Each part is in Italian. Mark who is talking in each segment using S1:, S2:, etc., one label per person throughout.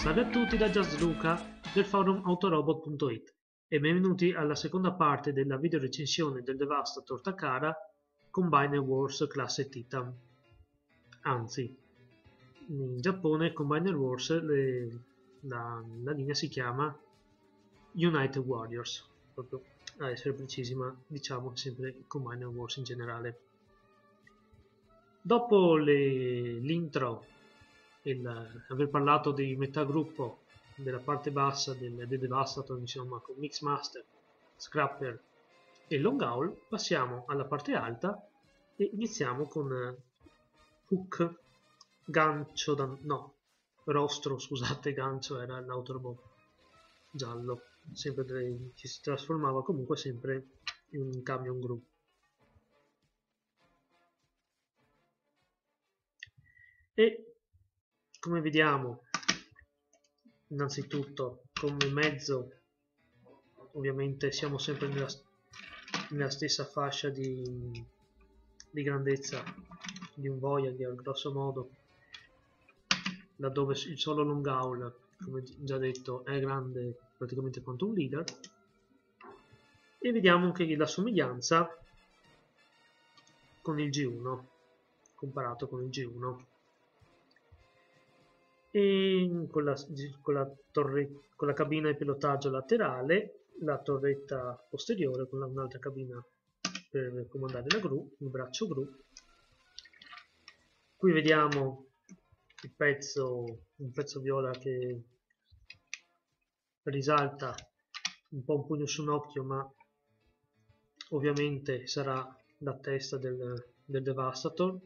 S1: Salve a tutti da Luca del forum autorobot.it e benvenuti alla seconda parte della video recensione del Devastator Takara Combiner Wars classe Titan. Anzi, in Giappone Combiner Wars le, la, la, linea si chiama United Warriors, proprio a essere precisi, ma diciamo sempre Combiner Wars in generale. Dopo l'intro il, aver parlato di metagruppo della parte bassa del, del Devastator insomma con Mixmaster, Scrapper e Long Owl passiamo alla parte alta e iniziamo con uh, Hook gancio da, no rostro scusate gancio era l'autorobot giallo sempre delle, che si trasformava comunque sempre in un camion group e come vediamo innanzitutto come mezzo ovviamente siamo sempre nella, nella stessa fascia di, di, grandezza di un Voyager grosso modo laddove il solo long haul come già detto è grande praticamente quanto un leader. E vediamo anche la somiglianza con il G1 comparato con il G1 e con la, con la, torre, con la cabina di pilotaggio laterale, la torretta posteriore con un'altra cabina per comandare la gru, il braccio gru. Qui vediamo il pezzo, un pezzo viola che risalta un po' un pugno su un occhio, ma ovviamente sarà la testa del, del Devastator,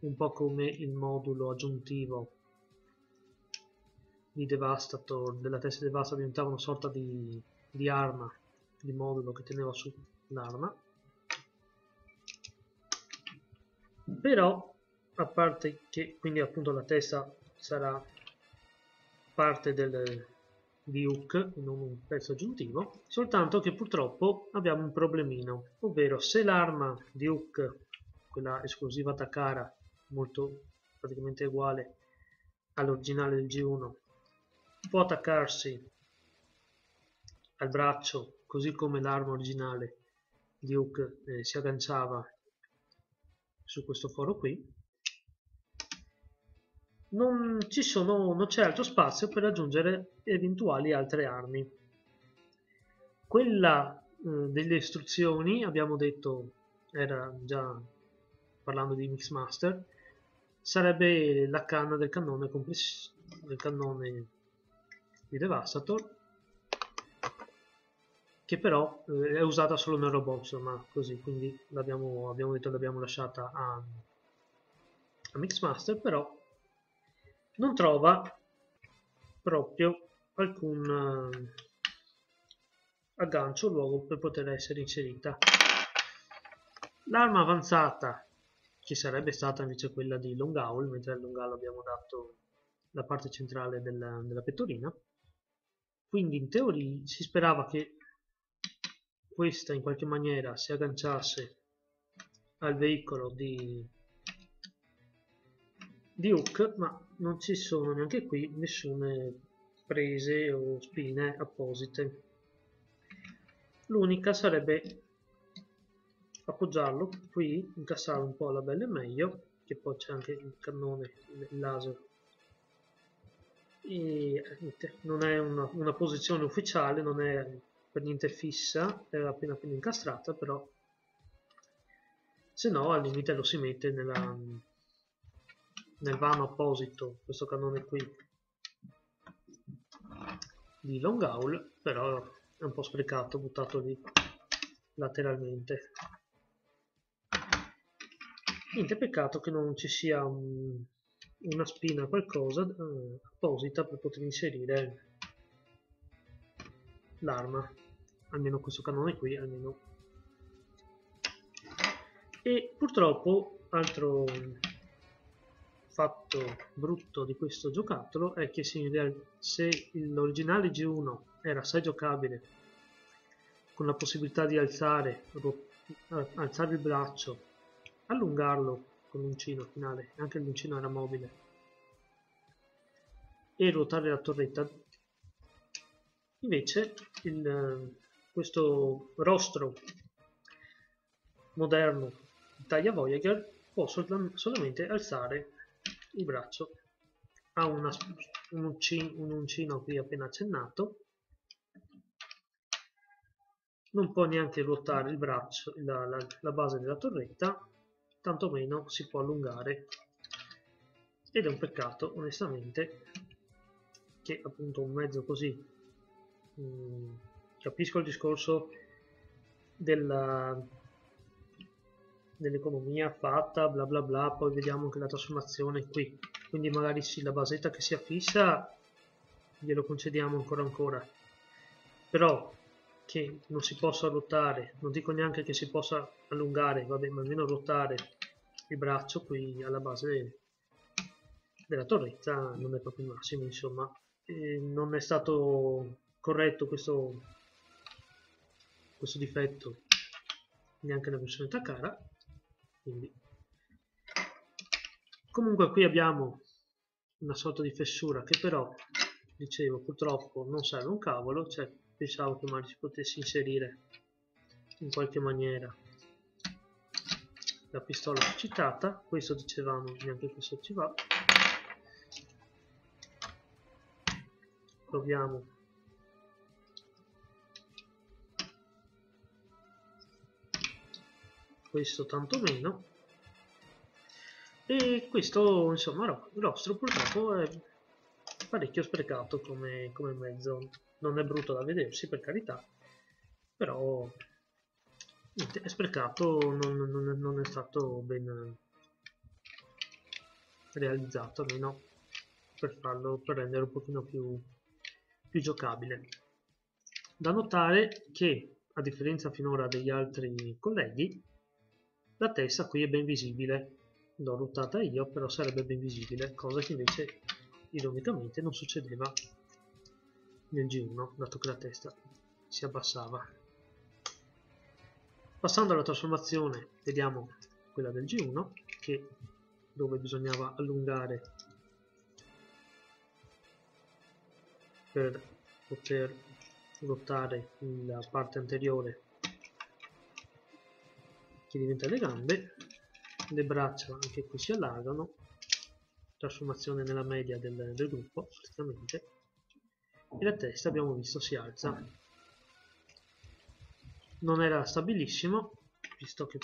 S1: un po' come il modulo aggiuntivo di Devastator, della testa di Devastator diventava una sorta di, di arma, di modulo che teneva su l'arma. Però, a parte che quindi appunto la testa sarà parte del, di Hook, non un pezzo aggiuntivo, soltanto che purtroppo abbiamo un problemino, ovvero se l'arma di Hook, quella esclusiva Takara, molto praticamente uguale all'originale del G1, può attaccarsi al braccio così come l'arma originale Hook eh, si agganciava su questo foro qui. Non c'è altro spazio per aggiungere eventuali altre armi. Quella eh, delle istruzioni abbiamo detto era già parlando di Mixmaster sarebbe la canna del cannone, del cannone di Devastator che però eh, è usata solo nel Robox ma così quindi l'abbiamo abbiamo detto l'abbiamo lasciata a, a Mixmaster però non trova proprio alcun uh, aggancio luogo per poter essere inserita. L'arma avanzata che sarebbe stata invece quella di Long Owl mentre al Long Owl abbiamo dato la parte centrale della, della pettorina quindi in teoria si sperava che questa in qualche maniera si agganciasse al veicolo di, di Hook ma non ci sono neanche qui nessune prese o spine apposite. L'unica sarebbe appoggiarlo qui incassare un po' la bella e meglio che poi c'è anche il cannone il laser e non è una, una, posizione ufficiale, non è per niente fissa, è appena appena incastrata, però se no al limite lo si mette nella, nel vano apposito, questo cannone qui di Long Owl, però è un po' sprecato, buttato lì lateralmente. Niente peccato che non ci sia un, una spina qualcosa eh, apposita per poter inserire l'arma. Almeno questo cannone qui almeno. E purtroppo altro fatto brutto di questo giocattolo è che se l'originale G1 era assai giocabile con la possibilità di alzare, alzare il braccio allungarlo con l'uncino finale, anche l'uncino era mobile. e ruotare la torretta. Invece il, questo rostro moderno di taglia Voyager può sol solamente alzare il braccio ha una, un, uncino, un uncino qui appena accennato. Non può neanche ruotare il braccio, la, la, la base della torretta, tantomeno si può allungare. Ed è un peccato, onestamente, che appunto un mezzo così mh, mm, capisco il discorso dell'economia fatta bla bla bla poi vediamo che la trasformazione qui quindi magari sì la basetta che si affissa glielo concediamo ancora ancora però che non si possa ruotare, non dico neanche che si possa allungare, vabbè, ma almeno ruotare il braccio qui alla base della torretta non è proprio il massimo, insomma. E non è stato corretto questo, questo difetto neanche nella versione Takara, quindi comunque qui abbiamo una sorta di fessura che però dicevo purtroppo non serve un cavolo, cioè pensavo che magari si potesse inserire in qualche maniera la pistola citata questo dicevamo neanche questo ci va. Proviamo. Questo tanto meno. E questo insomma il rostro purtroppo è parecchio sprecato come, come mezzo. Non è brutto da vedersi per carità però è sprecato non, non, non, è stato ben realizzato almeno per farlo per rendere un pochino più, più giocabile. Da notare che a differenza finora degli altri colleghi la testa qui è ben visibile. L'ho ruotata io però sarebbe ben visibile cosa che invece ironicamente non succedeva nel G1 dato che la testa si abbassava passando alla trasformazione vediamo quella del G1 che dove bisognava allungare per poter ruotare la parte anteriore che diventa le gambe. Le braccia anche qui si allargano trasformazione nella media del, del gruppo praticamente. E la testa abbiamo visto si alza non era stabilissimo visto che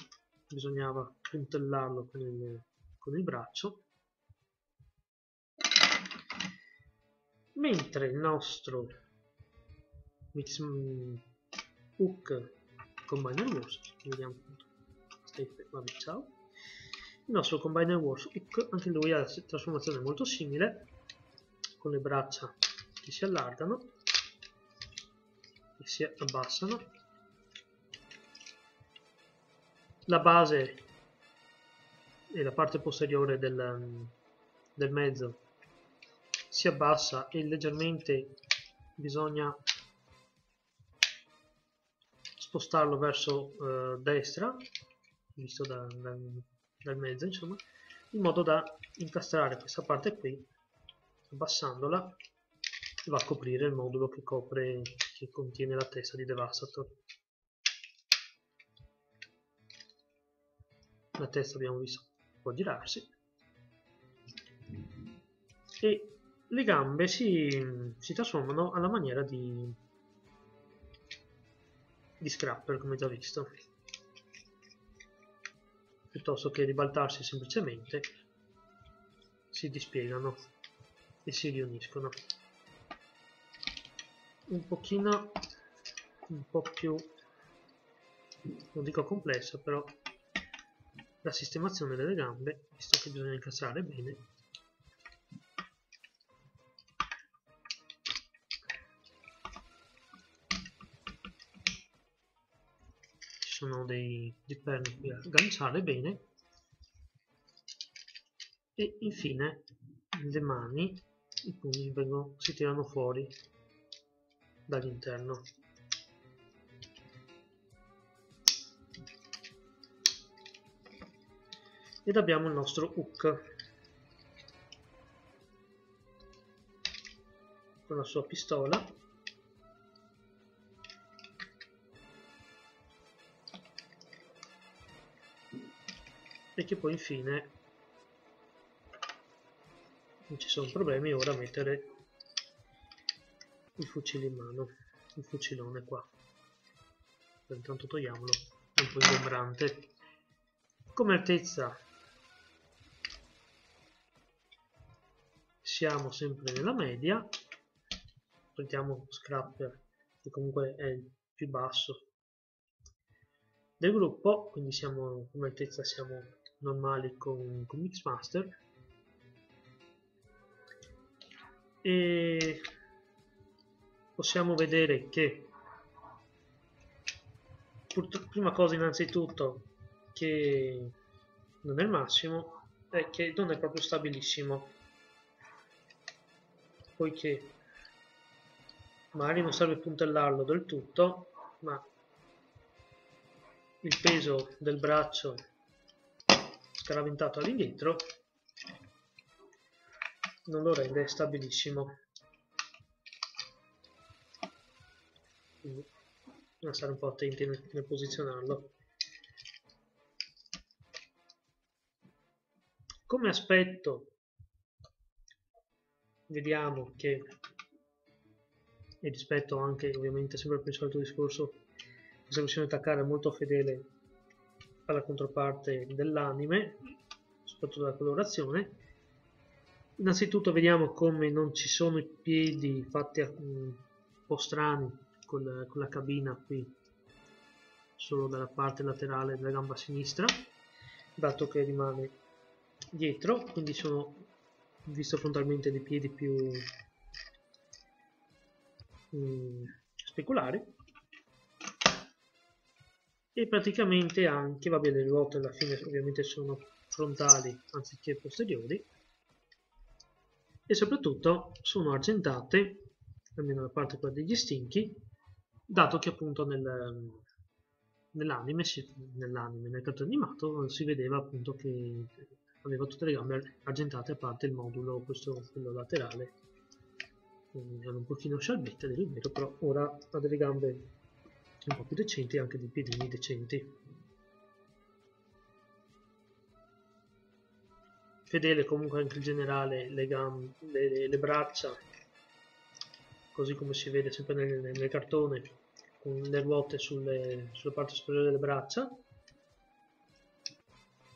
S1: bisognava puntellarlo con il, con il braccio. Mentre il nostro mix hook combiner wars vediamo vabbè ciao il nostro combiner wars hook anche lui ha trasformazione molto simile con le braccia che si allargano e si abbassano la base e la parte posteriore del, del mezzo si abbassa e leggermente bisogna spostarlo verso eh, destra visto da, da, dal mezzo insomma in modo da incastrare questa parte qui abbassandola va a coprire il modulo che copre che contiene la testa di Devastator la testa abbiamo visto può girarsi. E le gambe si, si trasformano alla maniera di, di scrapper come già visto. Piuttosto che ribaltarsi semplicemente si dispiegano e si riuniscono. Un pochino un po' più non dico complessa però la sistemazione delle gambe visto che bisogna incastrare bene. Ci sono dei, dei perni qui a agganciare bene. E infine le mani i pugni vengono, si tirano fuori dall'interno ed abbiamo il nostro hook. Con la sua pistola. E che poi infine non ci sono problemi ora mettere il fucile in mano il fucilone qua. Intanto togliamolo un po' ingombrante. Come altezza siamo sempre nella media. Prendiamo scrapper che comunque è il più basso del gruppo quindi siamo come altezza siamo normali con, con Mixmaster. E possiamo vedere che prima cosa innanzitutto che non è il massimo è che non è proprio stabilissimo poiché magari non serve puntellarlo del tutto ma il peso del braccio scaraventato all'indietro non lo rende stabilissimo. Quindi bisogna stare un po' attenti nel, nel posizionarlo. Come aspetto vediamo che e rispetto anche ovviamente sempre per il solito discorso questa versione attaccare è molto fedele alla controparte dell'anime soprattutto la colorazione. Innanzitutto vediamo come non ci sono i piedi fatti un po' strani con, con la cabina qui solo dalla parte laterale della gamba sinistra dato che rimane dietro quindi sono visto frontalmente dei piedi più mm, speculari. E praticamente anche vabbè le ruote alla fine ovviamente sono frontali anziché posteriori. E soprattutto sono argentate almeno la parte qua degli stinchi dato che appunto nel, nell'anime nell'anime nel cartone animato si vedeva appunto che aveva tutte le gambe argentate a parte il modulo questo quello laterale erano un pochino scialbette del vero però ora ha delle gambe un po' più decenti e anche dei piedini decenti. Fedele comunque anche il generale le, gambe, le, le braccia così come si vede sempre nel, nel cartone con le ruote sulle, sulla parte superiore delle braccia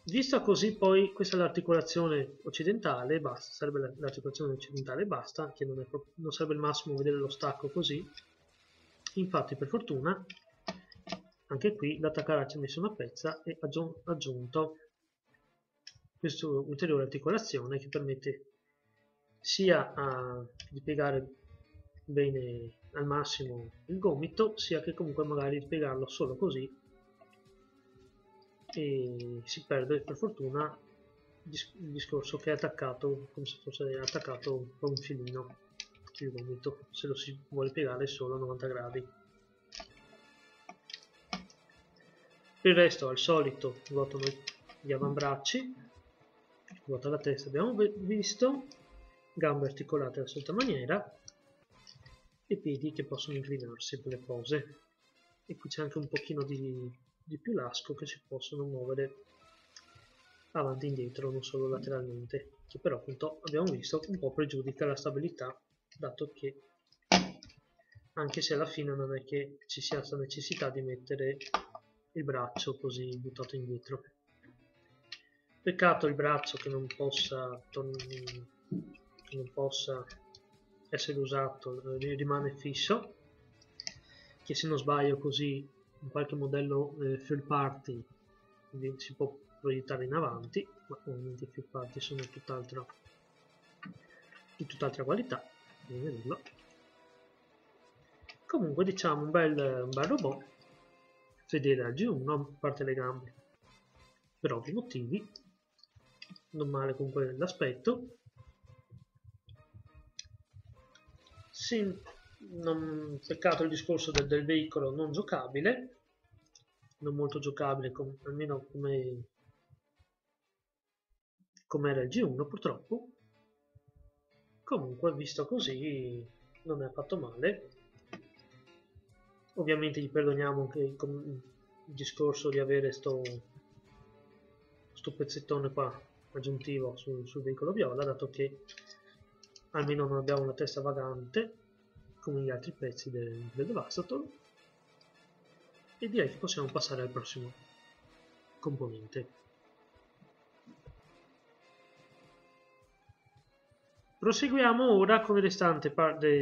S1: vista così poi questa è l'articolazione occidentale basta sarebbe l'articolazione occidentale basta che non, proprio, non sarebbe il massimo vedere lo stacco così. Infatti per fortuna anche qui l'attaccare ha messo una pezza e ha aggiunto questa ulteriore articolazione che permette sia di piegare bene al massimo il gomito sia che comunque magari piegarlo solo così e si perde per fortuna il discorso che è attaccato come se fosse attaccato con un filino. Il gomito se lo si vuole piegare solo a 90 gradi. Per il resto al solito ruotano gli avambracci ruota la testa abbiamo visto gambe articolate alla solita maniera e piedi che possono inclinarsi per le pose. E qui c'è anche un pochino di, di più lasco che si possono muovere avanti e indietro non solo lateralmente che però appunto abbiamo visto un po' pregiudica la stabilità dato che anche se alla fine non è che ci sia questa necessità di mettere il braccio così buttato indietro. Peccato il braccio che non possa, che non possa essere usato rimane fisso che se non sbaglio così in qualche modello eh, third party si può proiettare in avanti ma ovviamente i third party sono tutt'altra di tutt'altra qualità comunque diciamo un bel, un bel robot fedele al G1 a parte le gambe. Per ovvi motivi non male comunque l'aspetto. Sì, non, peccato il discorso del, del, veicolo non giocabile. Non molto giocabile com, almeno come come era il G1 purtroppo. Comunque visto così non è affatto male. Ovviamente gli perdoniamo anche il, il discorso di avere sto, sto pezzettone qua aggiuntivo sul, sul veicolo viola dato che almeno non abbiamo una testa vagante come gli altri pezzi del, del Devastator e direi che possiamo passare al prossimo componente. Proseguiamo ora con i restanti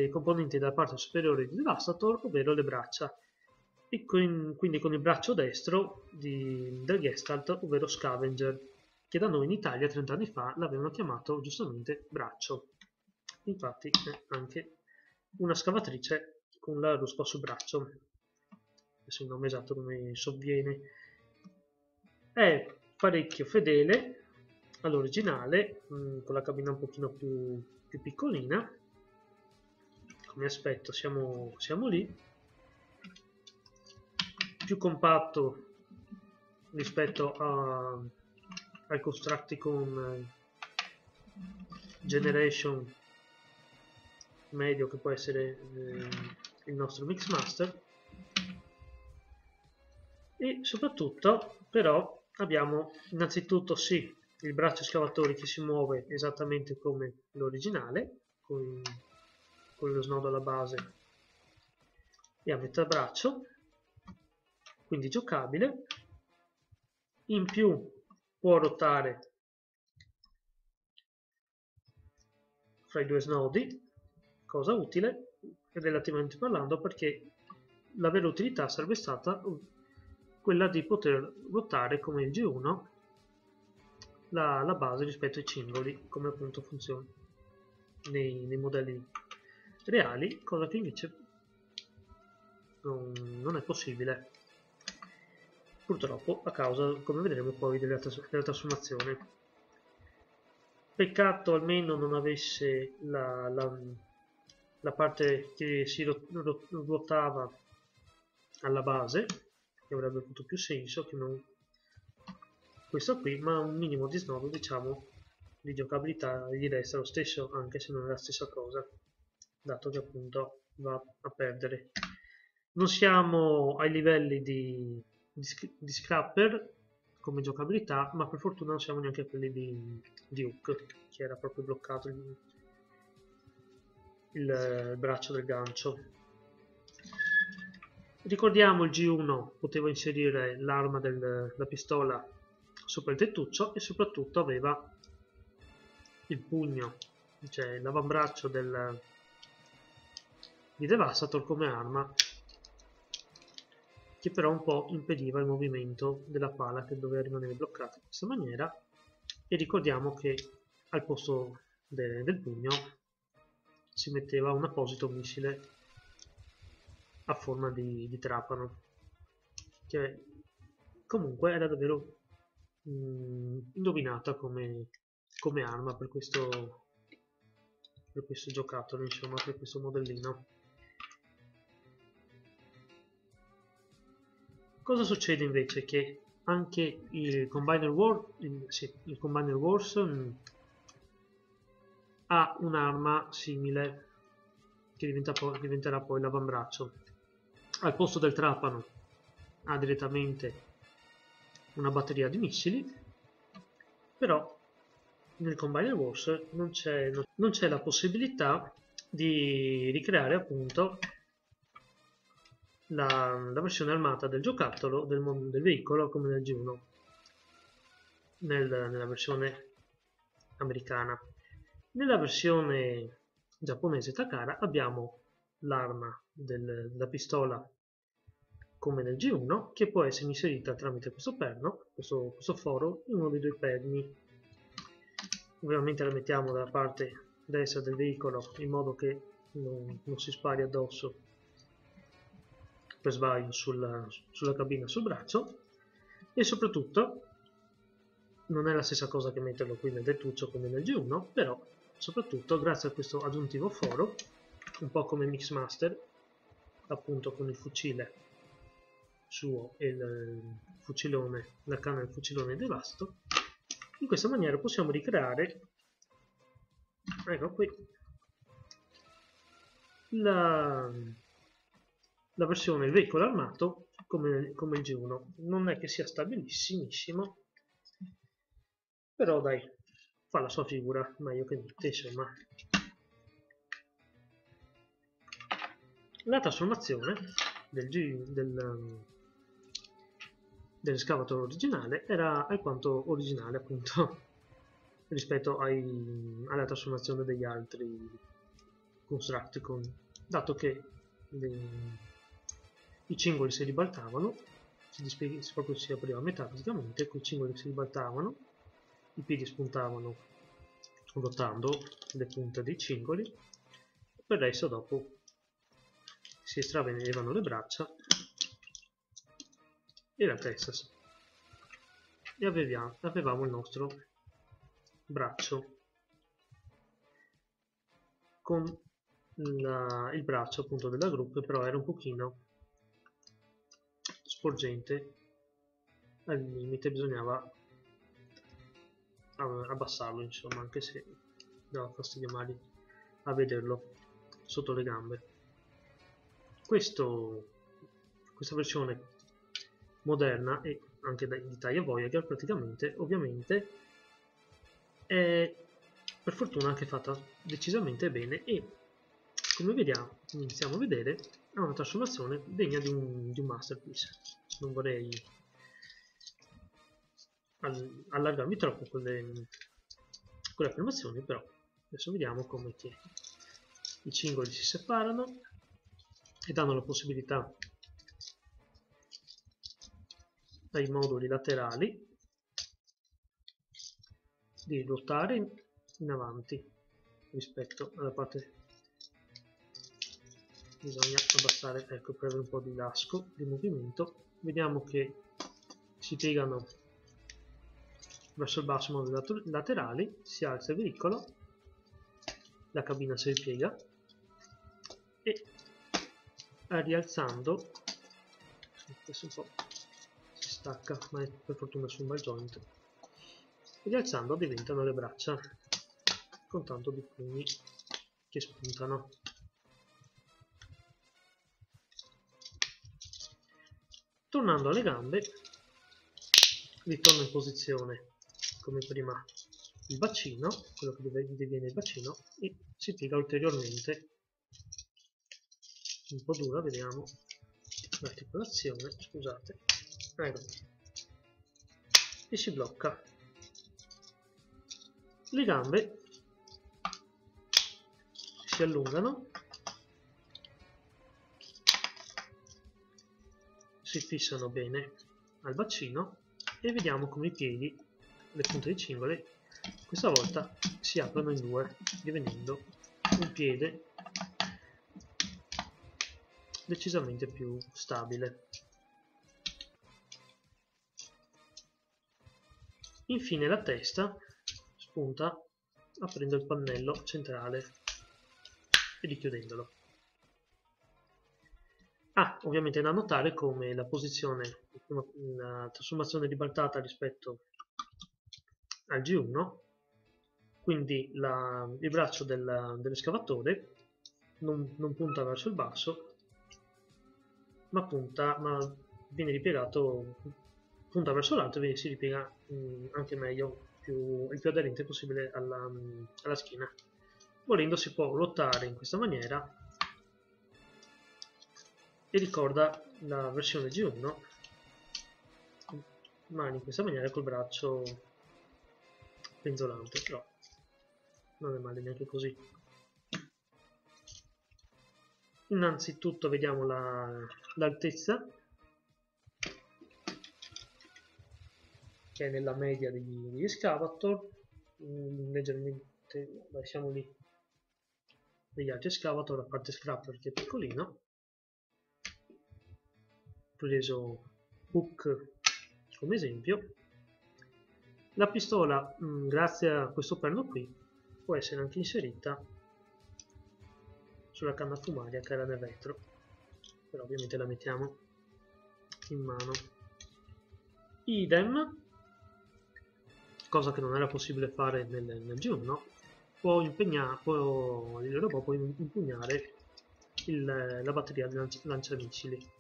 S1: componenti della parte superiore di Devastator, ovvero le braccia, e con, quindi con il braccio destro di, del Gestalt, ovvero Scavenger, che da noi in Italia 30 anni fa l'avevano chiamato giustamente braccio. Infatti è anche una scavatrice con la ruspa sul braccio, adesso il nome esatto mi sovviene. È parecchio fedele all'originale mm, con la cabina un pochino più, più piccolina come aspetto siamo, siamo lì più compatto rispetto a, al Constructicon Generation medio che può essere eh, il nostro Mixmaster. E soprattutto però abbiamo innanzitutto sì il braccio scavatore che si muove esattamente come l'originale con, con lo snodo alla base e a metà braccio quindi giocabile. In più può ruotare fra i due snodi cosa utile relativamente parlando perché la vera utilità sarebbe stata quella di poter ruotare come il G1 la, la base rispetto ai simboli come appunto funziona nei, nei modelli reali cosa che invece non, non, è possibile purtroppo a causa come vedremo poi della, della trasformazione. Peccato almeno non avesse la, la, la parte che si ruotava alla base che avrebbe avuto più senso che non questo qui ma un minimo di snodo diciamo di giocabilità gli resta lo stesso anche se non è la stessa cosa dato che appunto va a perdere. Non siamo ai livelli di, di, di Scrapper come giocabilità ma per fortuna non siamo neanche a quelli di, di Hook che era proprio bloccato il, il braccio del gancio. Ricordiamo il G1 poteva inserire l'arma della pistola sopra il tettuccio e soprattutto aveva il pugno, cioè l'avambraccio del, di Devastator come arma che però un po' impediva il movimento della pala che doveva rimanere bloccata in questa maniera. E ricordiamo che al posto de, del pugno si metteva un apposito missile a forma di, di trapano che comunque era davvero mh, mm, indovinata come, come arma per questo, per questo giocattolo, insomma, per questo modellino. Cosa succede invece? Che anche il Combiner, War, il, sì, il Combiner Wars mh, mm, ha un'arma simile che poi, diventerà poi l'avambraccio. Al posto del trapano ha direttamente una batteria di missili però nel Combiner Wars non c'è la possibilità di ricreare appunto la, la, versione armata del giocattolo del, del veicolo come nel G1 nel, nella versione americana nella versione giapponese Takara abbiamo l'arma della pistola come nel G1 che può essere inserita tramite questo perno, questo, questo foro, in uno dei due perni. Ovviamente la mettiamo dalla parte destra del veicolo in modo che non, non si spari addosso per sbaglio sulla, sulla cabina sul braccio e soprattutto non è la stessa cosa che metterlo qui nel dettuccio come nel G1 però soprattutto grazie a questo aggiuntivo foro un po' come Mixmaster appunto con il fucile suo e il fucilone, la canna del fucilone devasto in questa maniera possiamo ricreare ecco qui la, la versione il veicolo armato come, come il G1 non è che sia stabilissimissimo però dai fa la sua figura meglio che niente insomma. La trasformazione del, del, dell'escavator originale era alquanto originale appunto rispetto ai, alla trasformazione degli altri Constructicon dato che le, i cingoli si ribaltavano si, si proprio si apriva a metà praticamente quei cingoli si ribaltavano i piedi spuntavano ruotando le punte dei cingoli per resto dopo si estravenevano le braccia e la testa e avevamo, il nostro braccio con la, il braccio appunto della group però era un pochino sporgente al limite bisognava abbassarlo insomma anche se dava fastidio male a vederlo sotto le gambe. Questo, questa versione moderna e anche di taglia Voyager praticamente ovviamente è per fortuna anche fatta decisamente bene e come vediamo iniziamo a vedere ha una trasformazione degna di un, di un masterpiece. Non vorrei allargarmi troppo con le, con le affermazioni però adesso vediamo come che i cingoli si separano e danno la possibilità ai moduli laterali di ruotare in avanti rispetto alla parte. Bisogna abbassare ecco per avere un po' di lasco di movimento. Vediamo che si piegano verso il basso moduli laterali si alza il veicolo la cabina si ripiega e rialzando questo un po' si stacca ma è per fortuna su un bel joint rialzando diventano le braccia con tanto di pugni che spuntano. Tornando alle gambe ritorno in posizione come prima il bacino, quello che diviene il bacino, e si piega ulteriormente un po' dura, vediamo l'articolazione, scusate, ecco, e si blocca. Le gambe si allungano, si fissano bene al bacino e vediamo come i piedi le punte di cingole questa volta si aprono in due divenendo un piede decisamente più stabile. Infine la testa spunta aprendo il pannello centrale e richiudendolo. Ah, ovviamente è da notare come la posizione, la trasformazione ribaltata rispetto al G1 quindi la, il braccio del, dell'escavatore non, non, punta verso il basso ma punta ma viene ripiegato punta verso l'alto e si ripiega mh, mm, anche meglio più, il più aderente possibile alla, alla schiena. Volendo si può lottare in questa maniera e ricorda la versione G1 ma in questa maniera col braccio penzolante però non è male neanche così. Innanzitutto vediamo l'altezza la, che è nella media degli, degli scavator mm, leggermente lasciamo lì. Degli altri scavator a parte scrapper che è piccolino. Preso hook come esempio la pistola, mm, grazie a questo perno qui, può essere anche inserita sulla canna fumaria che era nel retro. Però ovviamente la mettiamo in mano. Idem, cosa che non era possibile fare nel, nel G1, può impegnare, può, il robot può impugnare il, la batteria di lanci lanciamissili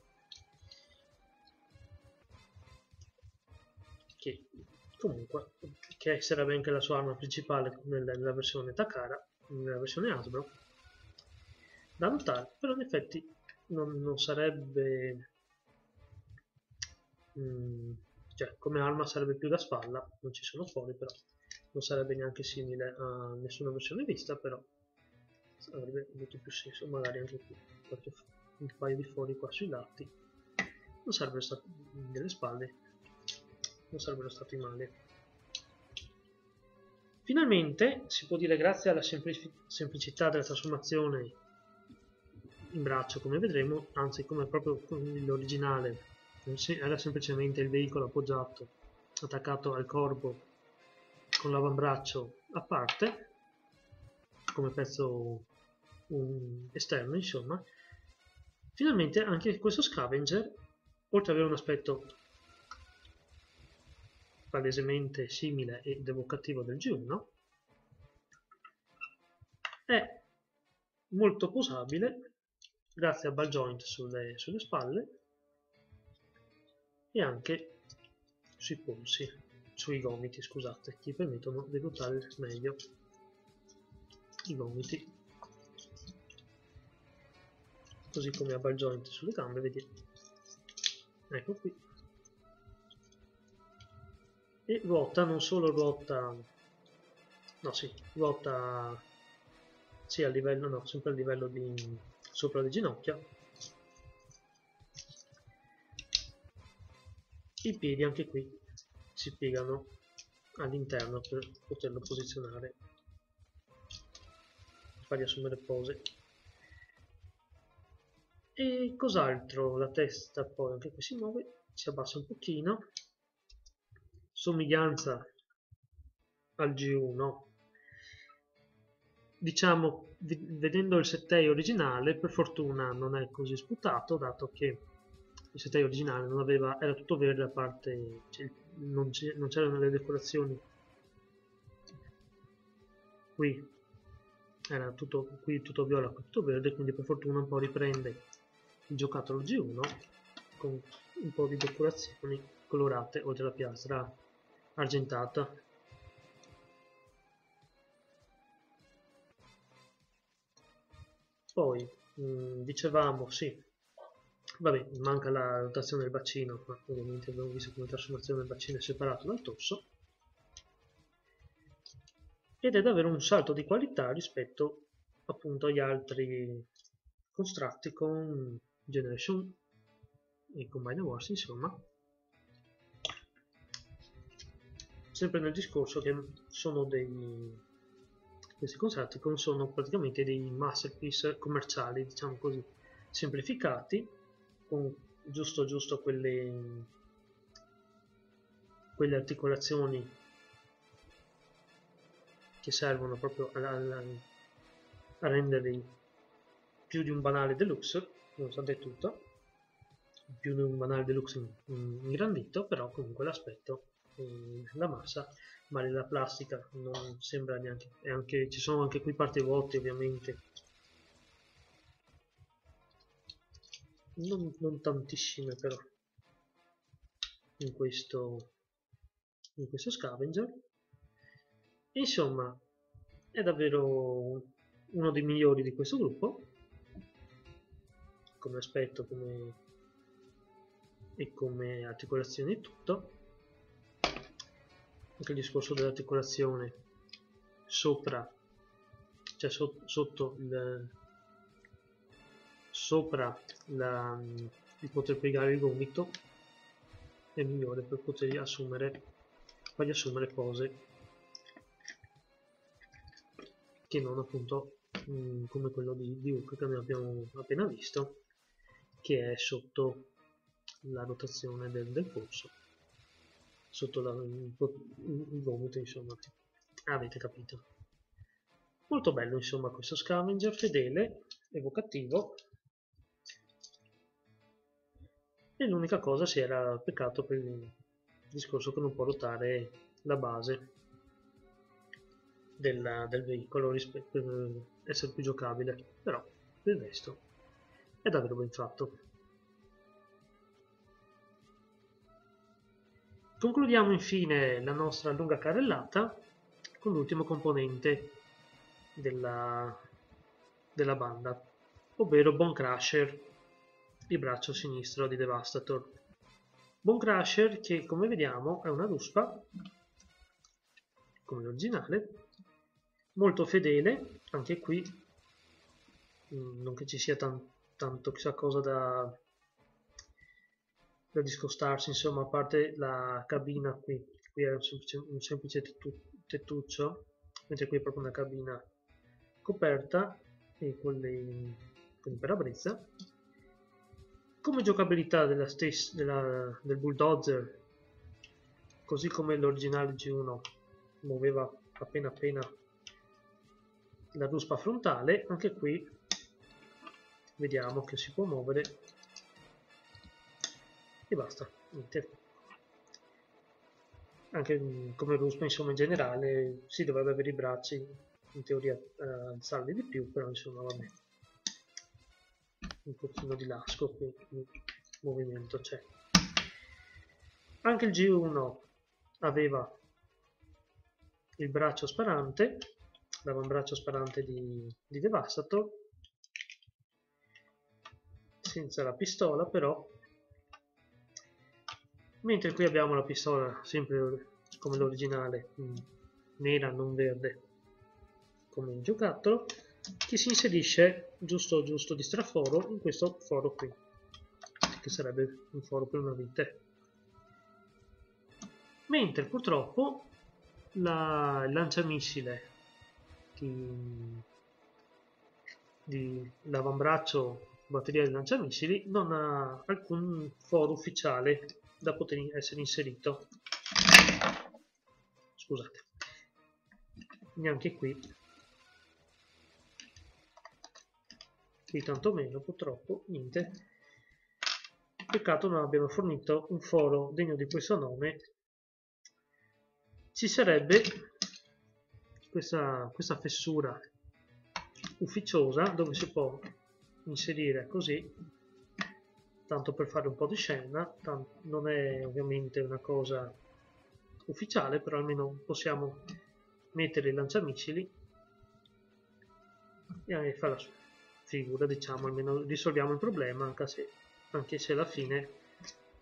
S1: comunque che sarebbe anche la sua arma principale nella, nella versione Takara nella versione Hasbro da notare però in effetti non, non sarebbe mm, cioè come arma sarebbe più da spalla non ci sono fuori però non sarebbe neanche simile a nessuna versione vista però avrebbe molto più senso magari anche qui qualche un paio di fuori qua sui lati. Non sarebbero stati delle spalle non sarebbero stati male. Finalmente si può dire grazie alla semplicità della trasformazione in braccio come vedremo anzi come proprio l'originale era semplicemente il veicolo appoggiato attaccato al corpo con l'avambraccio a parte come pezzo um, esterno insomma. Finalmente anche questo scavenger oltre ad avere un aspetto palesemente simile ed evocativo del G1 è molto posabile grazie a ball joint sulle, sulle spalle e anche sui polsi, sui gomiti, scusate, che permettono di ruotare meglio i gomiti. Così come a ball joint sulle gambe, vedete. Ecco qui. E ruota, non solo ruota, no sì, ruota sì a livello, no, sempre a livello di sopra le ginocchia i piedi anche qui si piegano all'interno per poterlo posizionare. Fargli assumere pose. E cos'altro? La testa poi anche qui si muove si abbassa un pochino somiglianza al G1 diciamo vedendo il settei originale per fortuna non è così sputato dato che il settei originale non aveva, era tutto verde a parte non c'erano le decorazioni. Qui era tutto, qui tutto viola qui tutto verde quindi per fortuna un po' riprende il giocattolo G1 con un po' di decorazioni colorate oltre alla piastra argentata Poi, mh, mm, dicevamo, sì, vabbè, manca la rotazione del bacino, ma ovviamente abbiamo visto come trasformazione del bacino è separato dal torso. Ed è davvero un salto di qualità rispetto appunto agli altri construtti con Generation e Combine Wars, insomma. Sempre nel discorso che sono dei questi Constructicon sono praticamente dei masterpiece commerciali, diciamo così, semplificati, con giusto giusto quelle, quelle articolazioni che servono proprio a, a, a renderli più di un banale deluxe, nonostante tutto, più di un banale deluxe ingrandito, però comunque l'aspetto, la massa male la plastica non sembra neanche anche ci sono anche qui parti vuote ovviamente. Non, non tantissime però in questo in questo scavenger. Insomma è davvero uno dei migliori di questo gruppo. Come aspetto come e come articolazione e tutto anche il discorso dell'articolazione sopra cioè so, sotto il sopra la, il poter piegare il gomito è migliore per poter assumere fargli assumere pose che non appunto mm, come quello di, di Hook che abbiamo appena visto che è sotto la rotazione del, del polso sotto la, il gomito insomma avete capito. Molto bello insomma questo scavenger fedele evocativo. E l'unica cosa si era peccato per il discorso che non può ruotare la base della, del veicolo per essere più giocabile. Però per il resto è davvero ben fatto concludiamo infine la nostra lunga carrellata con l'ultimo componente della, della banda ovvero Bone Crusher il braccio sinistro di Devastator. Bone Crusher che come vediamo è una ruspa come l'originale molto fedele anche qui mm, non che ci sia tan tanto chissà cosa da, da discostarsi insomma a parte la cabina qui qui è un semplice, un semplice tettuccio mentre qui è proprio una cabina coperta e con, le, con parabrezza. Come giocabilità della stessa, della, del bulldozer così come l'originale G1 muoveva appena appena la ruspa frontale anche qui vediamo che si può muovere e basta niente. Anche come ruspa insomma in generale si dovrebbe avere i bracci in teoria eh, alzarli di più però insomma vabbè. Un pochino di lasco qui movimento c'è. Anche il G1 aveva il braccio sparante l'avambraccio sparante di, di Devastator senza la pistola però mentre qui abbiamo la pistola sempre come l'originale nera non verde come il giocattolo che si inserisce giusto giusto di straforo in questo foro qui che sarebbe un foro per una vite. Mentre purtroppo la, il lanciamissile di, di l'avambraccio batteria di lanciamissili non ha alcun foro ufficiale da poter essere inserito. Scusate. Neanche qui. Qui tantomeno purtroppo niente. Peccato non abbiano fornito un foro degno di questo nome. Ci sarebbe questa, questa fessura ufficiosa dove si può inserire così tanto per fare un po' di scena non è ovviamente una cosa ufficiale però almeno possiamo mettere i lanciamissili e fare la figura diciamo almeno risolviamo il problema anche se, anche se alla fine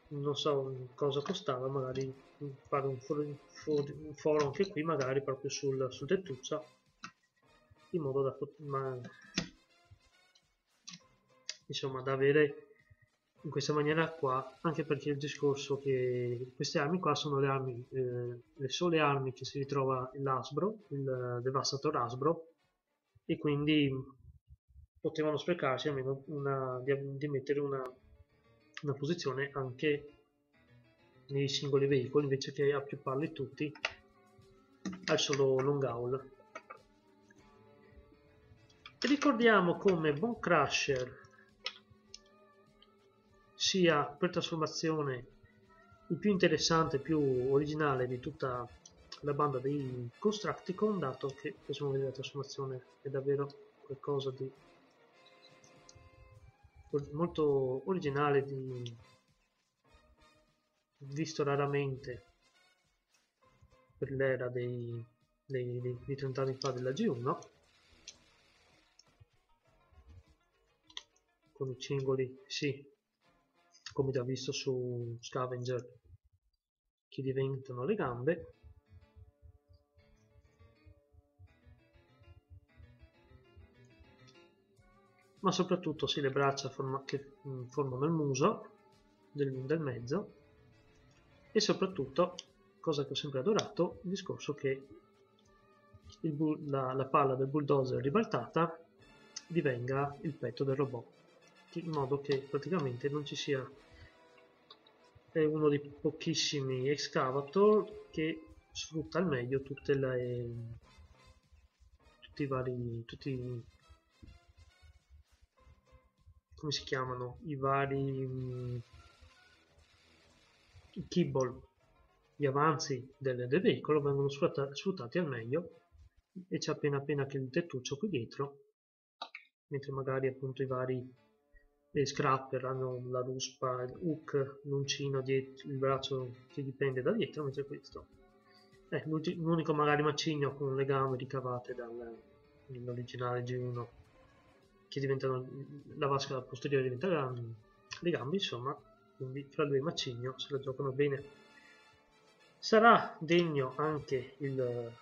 S1: non so cosa costava magari fare un foro, un foro anche qui magari proprio sul, sul tettuccio in modo da ma, insomma da avere in questa maniera qua anche perché il discorso che queste armi qua sono le armi eh, le sole armi che si ritrova l'Asbro il Devastator Asbro e quindi potevano sprecarsi almeno una, di, di mettere una una posizione anche nei singoli veicoli invece che appiopparli tutti al solo long haul. Ricordiamo come Bone Crusher sia per trasformazione il più interessante, più originale di tutta la banda dei Constructicon dato che possiamo vedere la trasformazione è davvero qualcosa di molto originale di, visto raramente per l'era dei, dei, dei, di 30 anni fa della G1 con i cingoli sì come già visto su Scavenger che diventano le gambe. Ma soprattutto sì, le braccia forma, che mm, formano il muso del, del mezzo. E soprattutto, cosa che ho sempre adorato, il discorso che il, la, la, palla del bulldozer ribaltata divenga il petto del robot, in modo che praticamente non ci sia è uno dei pochissimi excavator che sfrutta al meglio tutte le tutti i vari tutti come si chiamano? I vari um, kibble gli avanzi del, del veicolo vengono sfruttati, sfruttati al meglio e c'è appena appena che il tettuccio qui dietro mentre magari appunto i vari e scrapper hanno la ruspa, il hook, l'uncino dietro, il braccio che dipende da dietro, mentre questo. È l'unico magari macigno con le gambe ricavate dall'originale G1 che diventano la vasca posteriore diventa le gambe insomma quindi fra due macigno se la giocano bene. Sarà degno anche il,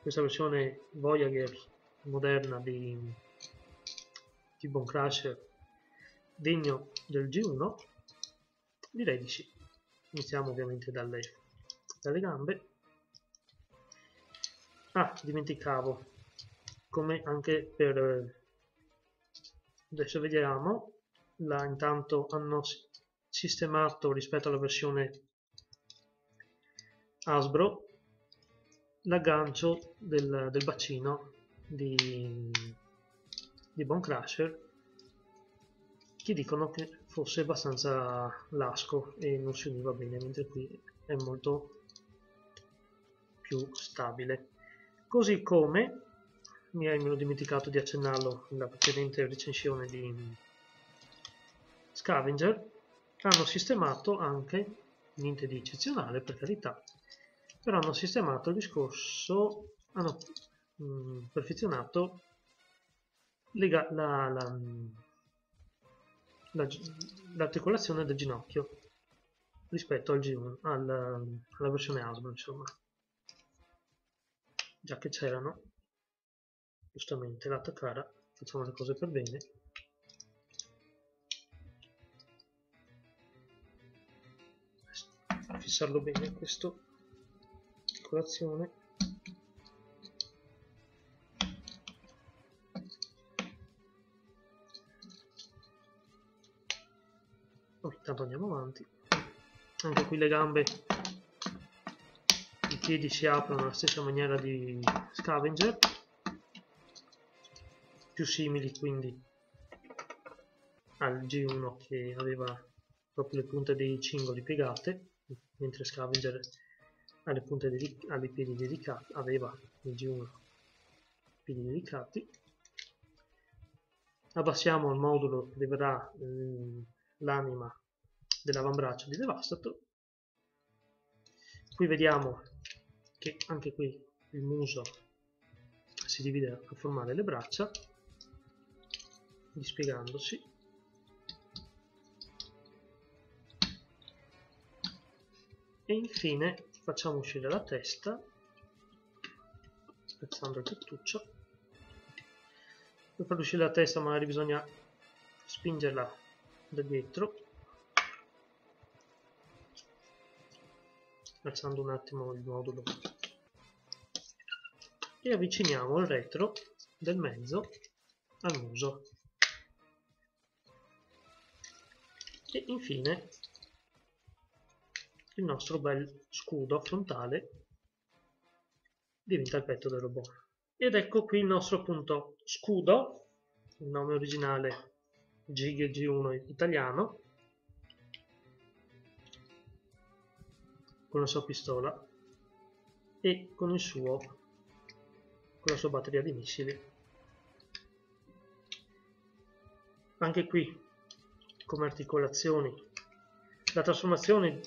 S1: questa versione Voyager moderna di di Bone Crusher degno del G1? Direi di sì. Iniziamo ovviamente dalle, dalle gambe. Ah, dimenticavo, come anche per... Adesso vediamo, là intanto hanno sistemato rispetto alla versione Hasbro l'aggancio del, del bacino di di Bone Crusher che dicono che fosse abbastanza lasco e non si univa bene mentre qui è molto più stabile. Così come mi ero dimenticato di accennarlo nella precedente recensione di Scavenger hanno sistemato anche niente di eccezionale per carità però hanno sistemato il discorso hanno mh, mm, perfezionato l'articolazione la, la, del ginocchio rispetto al G1, al, alla versione Hasbro insomma. Già che c'erano giustamente la Takara facciamo le cose per bene. Fissarlo bene questo articolazione intanto andiamo avanti. Anche qui le gambe. I piedi si aprono alla stessa maniera di scavenger. Più simili quindi al G1 che aveva proprio le punte dei cingoli piegate mentre scavenger ha le punte alle piedi dedicati aveva il G1 piedi dedicati abbassiamo il modulo che arriverà l'anima dell'avambraccio di Devastator. Qui vediamo che anche qui il muso si divide a formare le braccia dispiegandosi e infine facciamo uscire la testa spezzando il tettuccio. Per far uscire la testa magari bisogna spingerla da dietro. Alzando un attimo il modulo. E avviciniamo il retro del mezzo al muso. E infine il nostro bel scudo frontale diventa il petto del robot. Ed ecco qui il nostro appunto scudo il nome originale Gig G1 italiano con la sua pistola e con, il suo, con la sua batteria di missili. Anche qui, come articolazioni, la trasformazione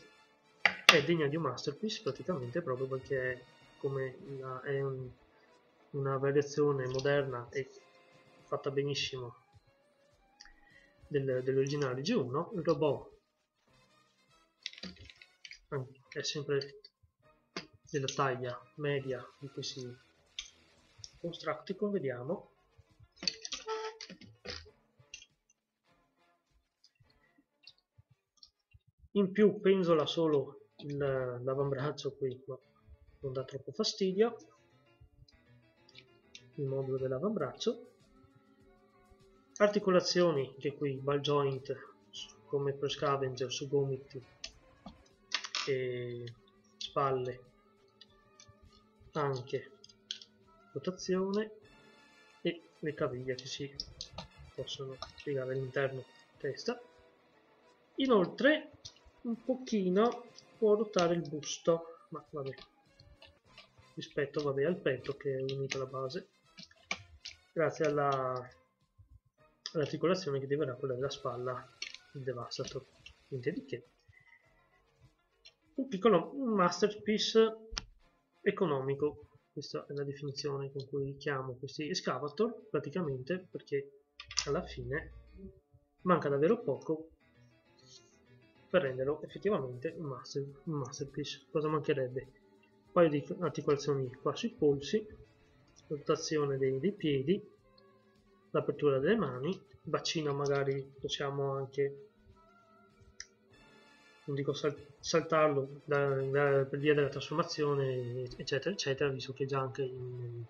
S1: è degna di un masterpiece praticamente proprio perché è, una, è un, una variazione moderna e fatta benissimo del, dell'originale G1 il robot è sempre della taglia media di questi Constructicon, vediamo. In più penzola solo l'avambraccio qui, ma non dà troppo fastidio. Il modulo dell'avambraccio. Articolazioni, che qui ball joint come per scavenger su gomiti e spalle. Anche rotazione e le caviglie che si possono piegare all'interno testa. Inoltre un pochino può ruotare il busto ma vabbè rispetto vabbè, al petto che è unito alla base. Grazie alla l'articolazione che diverrà quella della spalla il Devastator. Niente di che. Un piccolo masterpiece economico. Questa è la definizione con cui chiamo questi excavator praticamente perché alla fine manca davvero poco per renderlo effettivamente un, master, un masterpiece. Cosa mancherebbe? Un paio di articolazioni qua sui polsi rotazione dei, dei piedi l'apertura delle mani bacino magari possiamo anche non dico sal saltarlo da, da, per via della trasformazione eccetera eccetera visto che già anche in,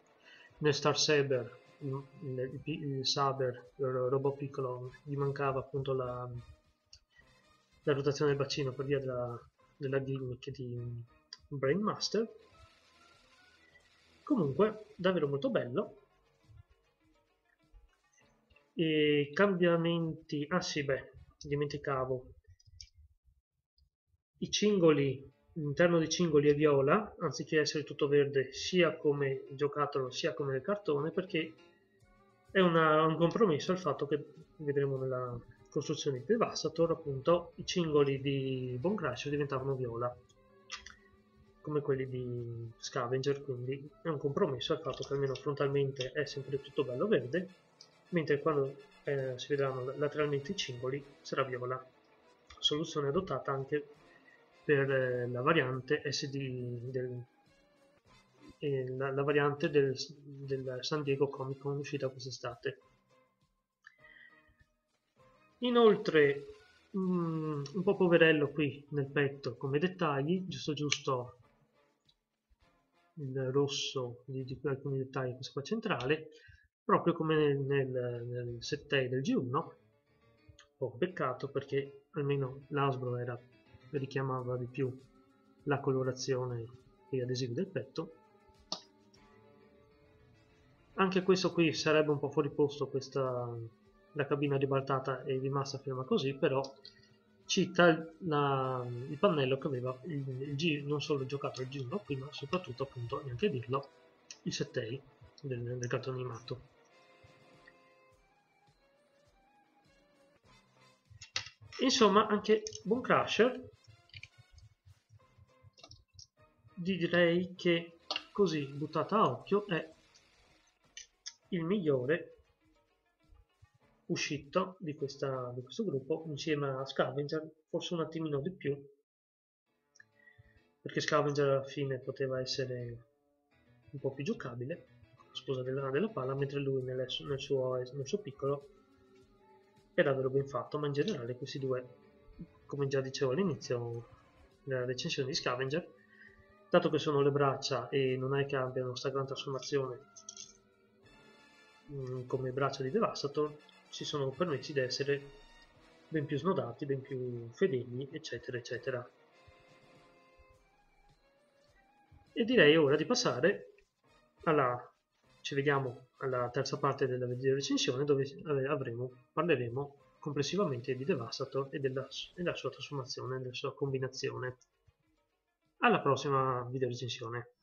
S1: nel Star Saber il, il, il Saber il robot piccolo gli mancava appunto la, la rotazione del bacino per via della, della gimmick di Brain Master comunque davvero molto bello e cambiamenti ah sì beh dimenticavo. I cingoli l'interno dei cingoli è viola anziché essere tutto verde sia come giocattolo sia come nel cartone perché è una, un compromesso al fatto che vedremo nella costruzione di Devastator appunto i cingoli di Bone Crash diventavano viola come quelli di Scavenger quindi è un compromesso al fatto che almeno frontalmente è sempre tutto bello verde mentre quando eh, si vedranno lateralmente i cingoli sarà viola soluzione adottata anche per eh, la variante SD del, eh, la, la, variante del, del, San Diego Comic Con uscita quest'estate. Inoltre mh, mm, un po' poverello qui nel petto come dettagli, giusto giusto il rosso di, di alcuni dettagli questo qua centrale, proprio come nel, nel, nel 7 del G1, un po' peccato perché almeno l'Asbro era richiamava di più la colorazione e gli adesivi del petto. Anche questo qui sarebbe un po' fuori posto questa la cabina ribaltata è rimasta ferma così però cita la, il pannello che aveva il, il G, non solo giocato il G1 qui ma soprattutto appunto neanche dirlo il 7 del, del cartone animato insomma anche Bone Crusher. Direi che così buttata a occhio è il migliore uscito di, questa, di questo gruppo insieme a Scavenger forse un attimino di più. Perché Scavenger alla fine poteva essere un po' più giocabile sposa della, della palla mentre lui nel, nel, suo, nel suo piccolo è davvero ben fatto ma in generale questi due come già dicevo all'inizio nella recensione di Scavenger dato che sono le braccia e non è che abbiano questa gran trasformazione mm, come braccia di Devastator si sono permessi di essere ben più snodati, ben più fedeli eccetera eccetera. E direi ora di passare alla ci vediamo alla terza parte della recensione dove avremo, parleremo complessivamente di Devastator e della, della sua trasformazione, della sua combinazione. Alla prossima video recensione